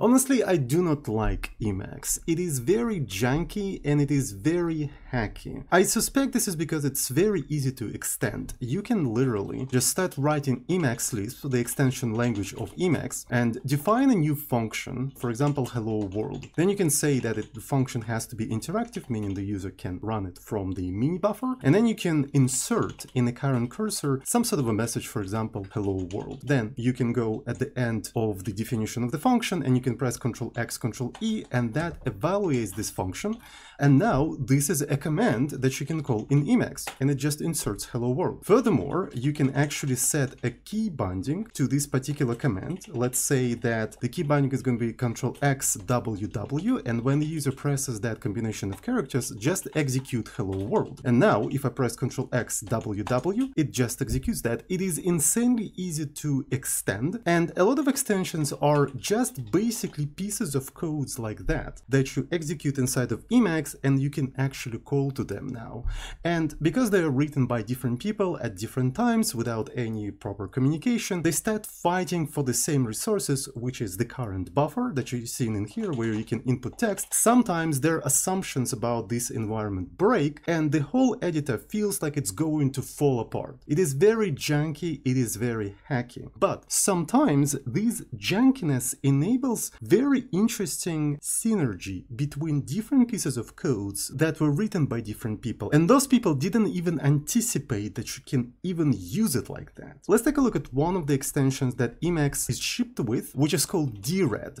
Honestly, I do not like Emacs. It is very janky and it is very hacky. I suspect this is because it's very easy to extend. You can literally just start writing Emacs Lisp, the extension language of Emacs, and define a new function, for example, hello world. Then you can say that it, the function has to be interactive, meaning the user can run it from the mini buffer, and then you can insert in the current cursor some sort of a message, for example, hello world. Then you can go at the end of the definition of the function and you can press Ctrl X, Ctrl E, and that evaluates this function. And now this is a command that you can call in Emacs, and it just inserts hello world. Furthermore, you can actually set a key binding to this particular command. Let's say that the key binding is going to be Ctrl X WW, and when the user presses that combination of characters, just execute hello world. And now, if I press Ctrl X WW, it just executes that. It is insanely easy to extend, and a lot of extensions are just basically pieces of codes like that that you execute inside of Emacs and you can actually call to them now. And because they are written by different people at different times without any proper communication, they start fighting for the same resources, which is the current buffer that you've seen in here where you can input text. Sometimes their assumptions about this environment break and the whole editor feels like it's going to fall apart. It is very janky, it is very hacky. But sometimes this jankiness enables very interesting synergy between different pieces of codes that were written by different people. And those people didn't even anticipate that you can even use it like that. Let's take a look at one of the extensions that Emacs is shipped with, which is called Dired.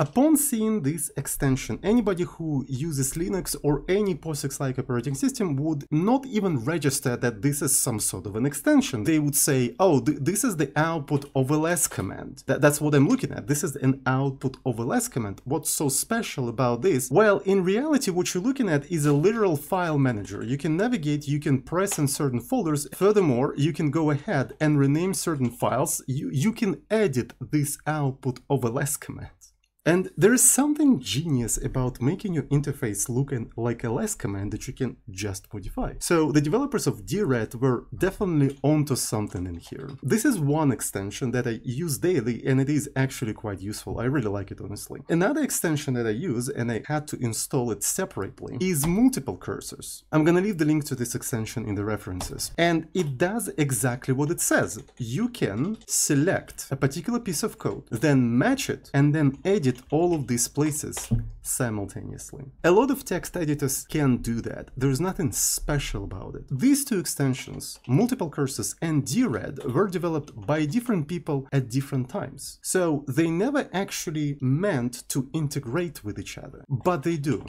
Upon seeing this extension, anybody who uses Linux or any POSIX-like operating system would not even register that this is some sort of an extension. They would say, oh, th this is the output of a ls command. Th that's what I'm looking at. This is an output of a ls command. What's so special about this? Well, in reality, what you're looking at is a literal file manager. You can navigate, you can press in certain folders. Furthermore, you can go ahead and rename certain files. You, you can edit this output of a ls command. And there is something genius about making your interface look like a less command that you can just modify. So the developers of Dired were definitely onto something in here. This is one extension that I use daily and it is actually quite useful. I really like it honestly. Another extension that I use and I had to install it separately is multiple cursors. I'm gonna leave the link to this extension in the references. And it does exactly what it says. You can select a particular piece of code, then match it and then edit all of these places simultaneously. A lot of text editors can do that. There's nothing special about it. These two extensions, multiple cursors and Dired, were developed by different people at different times. So they never actually meant to integrate with each other, but they do.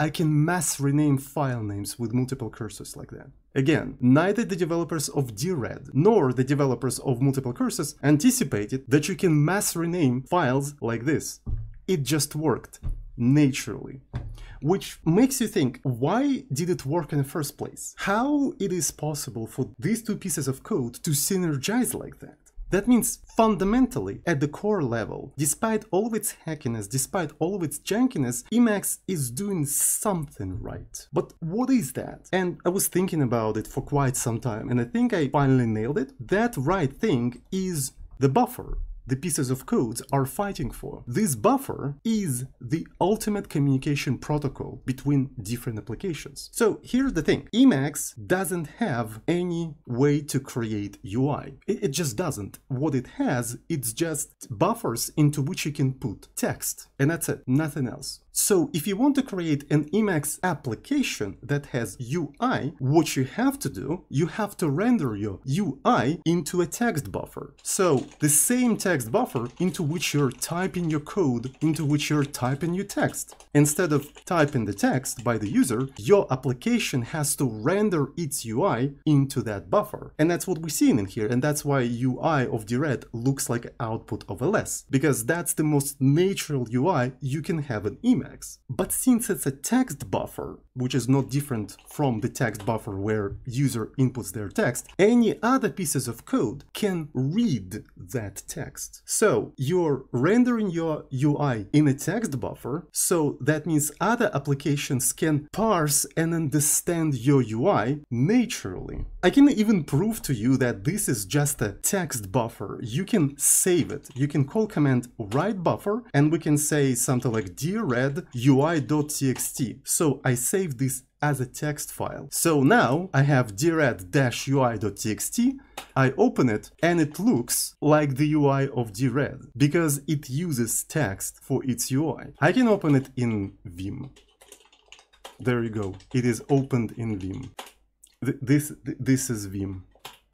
I can mass rename file names with multiple cursors like that. Again, neither the developers of Dired nor the developers of multiple cursors anticipated that you can mass rename files like this. It just worked naturally. Which makes you think, why did it work in the first place? How it is possible for these two pieces of code to synergize like that? That means fundamentally, at the core level, despite all of its hackiness, despite all of its jankiness, Emacs is doing something right. But what is that? And I was thinking about it for quite some time, and I think I finally nailed it. That right thing is the buffer the pieces of codes are fighting for. This buffer is the ultimate communication protocol between different applications. So here's the thing, Emacs doesn't have any way to create UI. It, just doesn't. What it has, it's just buffers into which you can put text. And that's it, nothing else. So if you want to create an Emacs application that has UI, what you have to do, you have to render your UI into a text buffer. So the same text buffer into which you're typing your code, into which you're typing your text. Instead of typing the text by the user, your application has to render its UI into that buffer. And that's what we're seeing in here. And that's why UI of Dired looks like output of ls, because that's the most natural UI you can have in. Emacs. But since it's a text buffer, which is not different from the text buffer where user inputs their text, any other pieces of code can read that text. So you're rendering your UI in a text buffer, so that means other applications can parse and understand your UI naturally. I can even prove to you that this is just a text buffer. You can save it. You can call command write buffer and we can say something like dired ui.txt. So I save this as a text file. So now I have dired-ui.txt, I open it and it looks like the UI of Dired because it uses text for its UI. I can open it in Vim. There you go. It is opened in Vim. This, this is Vim.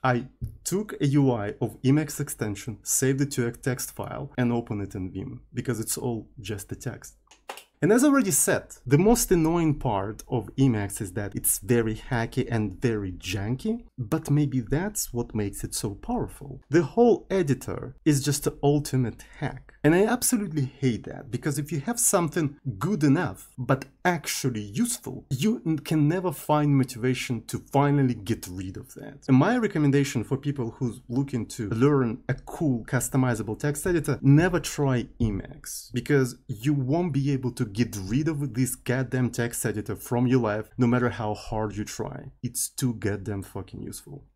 I took a UI of Emacs extension, saved it to a text file, and opened it in Vim, because it's all just the text. And as already said, the most annoying part of Emacs is that it's very hacky and very janky, but maybe that's what makes it so powerful. The whole editor is just the ultimate hack. And I absolutely hate that, because if you have something good enough, but actually useful, you can never find motivation to finally get rid of that. And my recommendation for people who's looking to learn a cool customizable text editor, never try Emacs, because you won't be able to get rid of this goddamn text editor from your life, no matter how hard you try. It's too goddamn fucking useful.